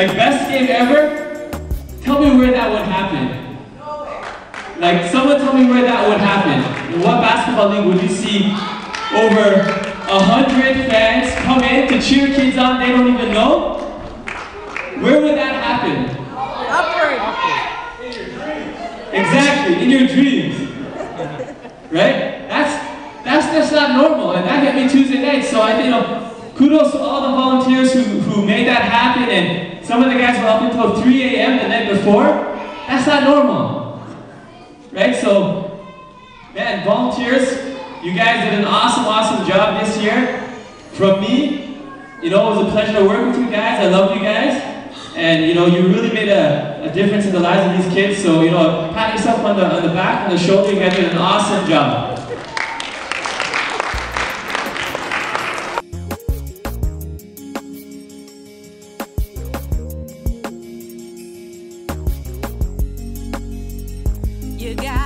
like best game ever, tell me where that would happen. Like someone tell me where that would happen. In what basketball league would you see over a hundred fans come in to cheer kids on they don't even know? Where would that happen? Exactly, in your dreams. Right? That's that's just not normal. And that hit me Tuesday night. So I you know, kudos to all the volunteers who, who made that happen and some of the guys were up until 3 a.m. the night before. That's not normal. Right? So man, volunteers, you guys did an awesome, awesome job this year. From me, you know, it was a pleasure to work with you guys. I love you guys. And you know, you really made a, a difference in the lives of these kids. So, you know, pat yourself on the, on the back, on the shoulder. You guys did an awesome job. You got